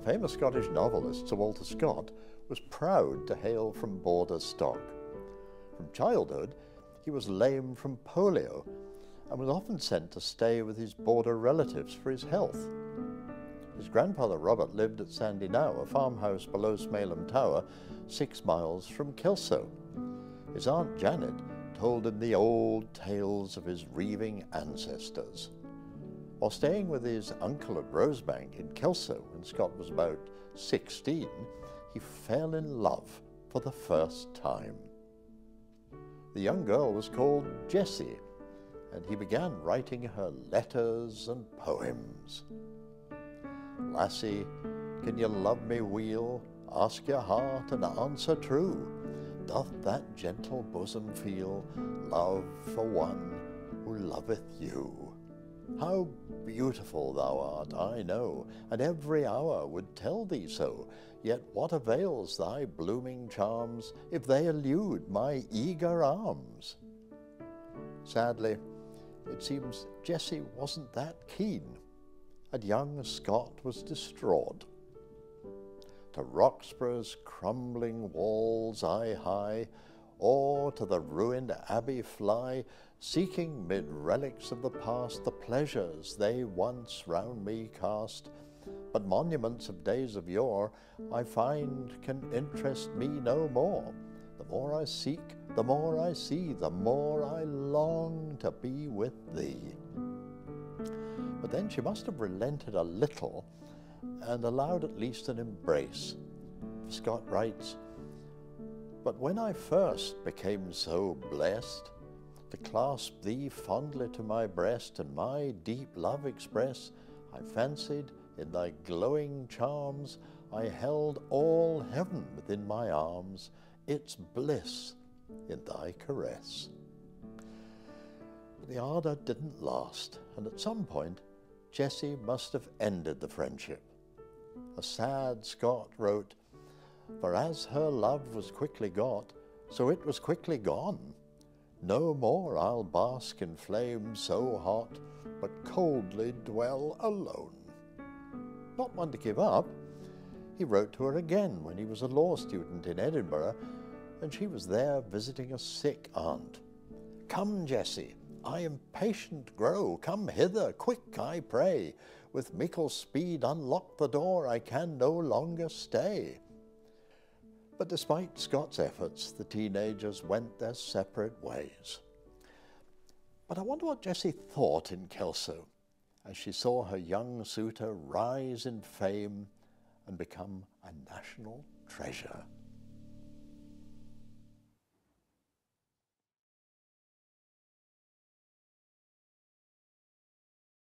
The famous Scottish novelist Sir Walter Scott was proud to hail from border stock. From childhood, he was lame from polio and was often sent to stay with his border relatives for his health. His grandfather Robert lived at Sandyknowe, a farmhouse below Smailholm Tower, six miles from Kelso. His aunt Janet told him the old tales of his reaving ancestors. While staying with his uncle at Rosebank in Kelso when Scott was about 16, he fell in love for the first time. The young girl was called Jessie, and he began writing her letters and poems. Lassie, can you love me weel? Ask your heart and answer true. Doth that gentle bosom feel love for one who loveth you? How beautiful thou art, I know, and every hour would tell thee so. Yet what avails thy blooming charms if they elude my eager arms? Sadly, it seems Jessie wasn't that keen, and young Scott was distraught. To Roxburgh's crumbling walls I hie, or to the ruined abbey fly, seeking mid relics of the past the pleasures they once round me cast. But monuments of days of yore I find can interest me no more. The more I seek, the more I see, the more I long to be with thee. But then she must have relented a little and allowed at least an embrace. Scott writes, But when I first became so blessed, to clasp thee fondly to my breast and my deep love express, I fancied in thy glowing charms I held all heaven within my arms, its bliss in thy caress. But the ardour didn't last, and at some point Jessie must have ended the friendship. A sad Scott wrote, For as her love was quickly got, so it was quickly gone. No more I'll bask in flames so hot, but coldly dwell alone. Not one to give up, he wrote to her again when he was a law student in Edinburgh, and she was there visiting a sick aunt. Come, Jessie, I impatient grow, come hither, quick, I pray. With mickle speed unlock the door, I can no longer stay. But despite Scott's efforts, the teenagers went their separate ways. But I wonder what Jessie thought in Kelso as she saw her young suitor rise in fame and become a national treasure.